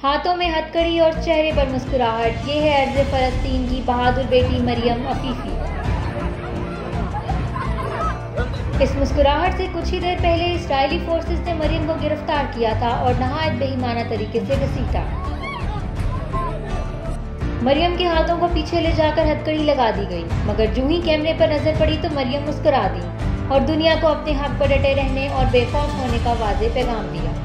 हाथों में हथकड़ी और चेहरे पर मुस्कुराहट। ये है अर्ज़ फलस्तीन की बहादुर बेटी मरियम अफीफी। इस मुस्कुराहट से कुछ ही देर पहले इसराइली फोर्सेस ने मरियम को गिरफ़्तार किया था और नहायत बेईमाना तरीके से घसीटा। मरियम के हाथों को पीछे ले जाकर हथकड़ी लगा दी गई, मगर जो ही कैमरे पर नज़र पड़ी तो मरियम मुस्कुरा दी और दुनिया को अपने हक हाँ पर डटे रहने और बेखौफ होने का वाजे पैगाम दिया।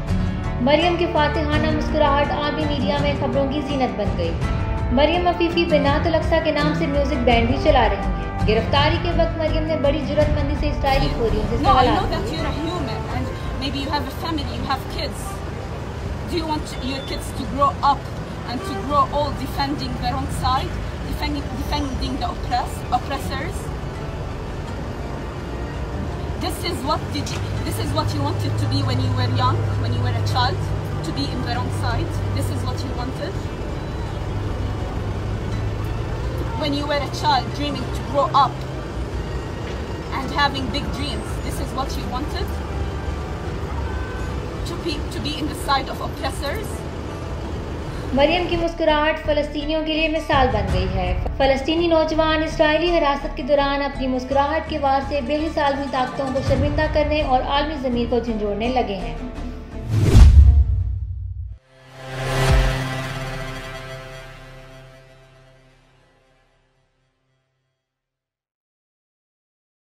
मरियम की फातिहाना मुस्कुराहट आर्मी मीडिया में खबरों की जीनत बन गई मरियम अफीफी बिनात अक्सा के नाम से म्यूज़िक बैंड भी चला रही हैं गिरफ्तारी के वक्त मरियम ने बड़ी जरूरतमंदी से इसराइली खोरियों से सवाल. Do you want your kids to grow up and to grow old defending the wrong side, defending, defending the oppress, oppressors? This is what did you, this is what you wanted to be when you were young, when you were a child, to be in the wrong side. This is what you wanted. When you were a child, dreaming to grow up and having big dreams. This is what you wanted? To be, to be in the side of oppressors? Maryam की मुस्कुराहट फलस्तीनियों के लिए मिसाल बन गई है। फलस्तीनी नौजवान Israeli हिरासत के दौरान अपनी मुस्कुराहट के वार से बेहिस आलमी ताकतों को शर्मिंदा करने और आलमी ज़मीन को झंझोड़ने लगे हैं।